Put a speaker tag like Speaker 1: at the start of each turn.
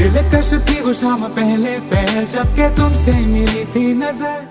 Speaker 1: दिल कश थी वो शाम पहले पहल जब के तुमसे मिली थी नज़र।